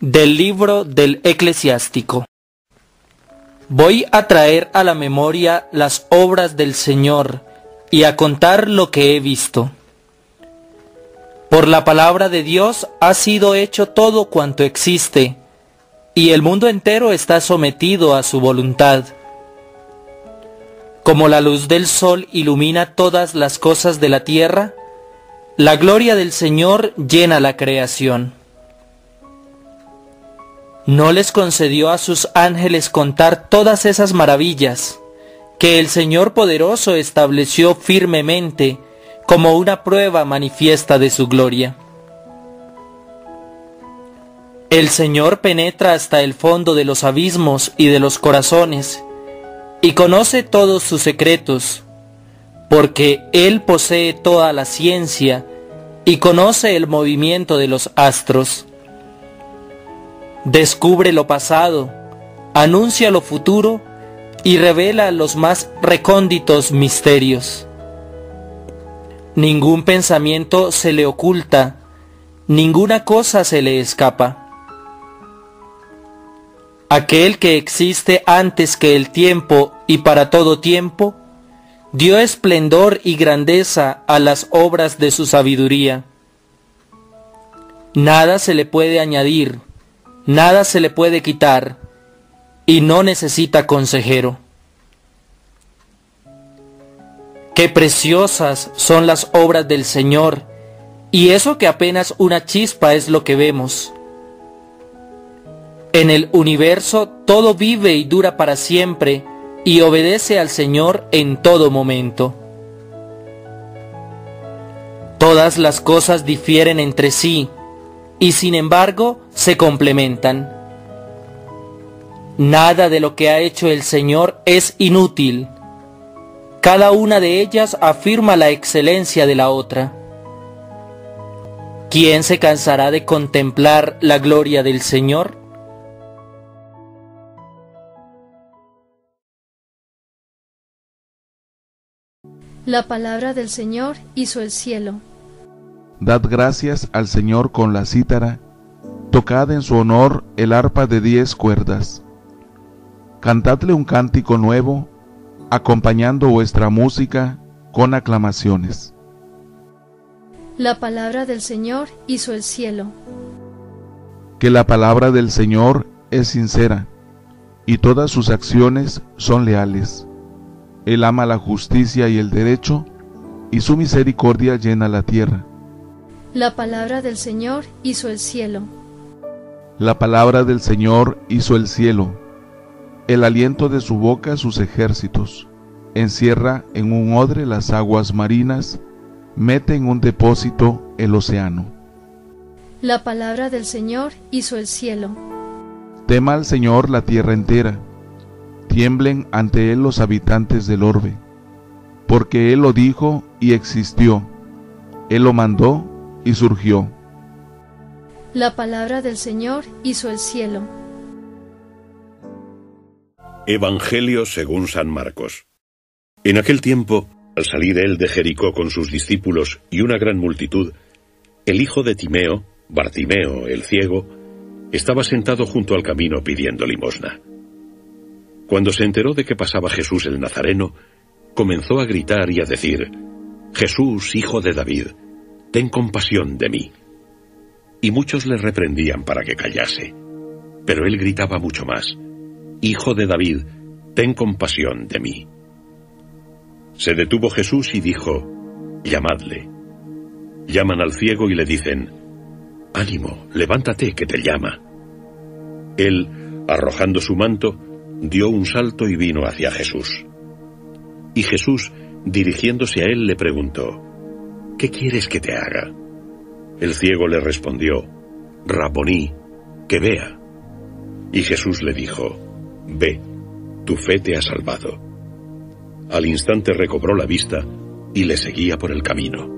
Del libro del eclesiástico. Voy a traer a la memoria las obras del Señor y a contar lo que he visto. Por la palabra de Dios ha sido hecho todo cuanto existe, y el mundo entero está sometido a su voluntad. Como la luz del sol ilumina todas las cosas de la tierra, la gloria del Señor llena la creación. ¿No les concedió a sus ángeles contar todas esas maravillas que el Señor poderoso estableció firmemente como una prueba manifiesta de su gloria? El Señor penetra hasta el fondo de los abismos y de los corazones y conoce todos sus secretos, porque Él posee toda la ciencia y conoce el movimiento de los astros descubre lo pasado, anuncia lo futuro y revela los más recónditos misterios. Ningún pensamiento se le oculta, ninguna cosa se le escapa. Aquel que existe antes que el tiempo y para todo tiempo, dio esplendor y grandeza a las obras de su sabiduría. Nada se le puede añadir, nada se le puede quitar y no necesita consejero. Qué preciosas son las obras del Señor, y eso que apenas una chispa es lo que vemos. En el universo todo vive y dura para siempre, y obedece al Señor en todo momento. Todas las cosas difieren entre sí, y sin embargo se complementan. Nada de lo que ha hecho el Señor es inútil. Cada una de ellas afirma la excelencia de la otra. ¿Quién se cansará de contemplar la gloria del Señor? La palabra del Señor hizo el cielo. Dad gracias al Señor con la cítara, tocad en su honor el arpa de diez cuerdas. Cantadle un cántico nuevo, acompañando vuestra música con aclamaciones. La palabra del Señor hizo el cielo. Que la palabra del Señor es sincera, y todas sus acciones son leales. Él ama la justicia y el derecho, y su misericordia llena la tierra. La palabra del Señor hizo el cielo. La palabra del Señor hizo el cielo. El aliento de su boca sus ejércitos. Encierra en un odre las aguas marinas. Mete en un depósito el océano. La palabra del Señor hizo el cielo. Tema al Señor la tierra entera. Tiemblen ante Él los habitantes del orbe. Porque Él lo dijo y existió. Él lo mandó y surgió. La palabra del Señor hizo el cielo. Evangelio según San Marcos. En aquel tiempo, al salir él de Jericó con sus discípulos y una gran multitud, el hijo de Timeo, Bartimeo el ciego, estaba sentado junto al camino pidiendo limosna. Cuando se enteró de que pasaba Jesús el Nazareno, comenzó a gritar y a decir, Jesús, hijo de David, ten compasión de mí. Y muchos le reprendían para que callase. Pero él gritaba mucho más, Hijo de David, ten compasión de mí. Se detuvo Jesús y dijo, Llamadle. Llaman al ciego y le dicen, Ánimo, levántate, que te llama. Él, arrojando su manto, dio un salto y vino hacia Jesús. Y Jesús, dirigiéndose a él, le preguntó, ¿qué quieres que te haga? El ciego le respondió, Raboní, que vea. Y Jesús le dijo, Ve, tu fe te ha salvado. Al instante recobró la vista y le seguía por el camino.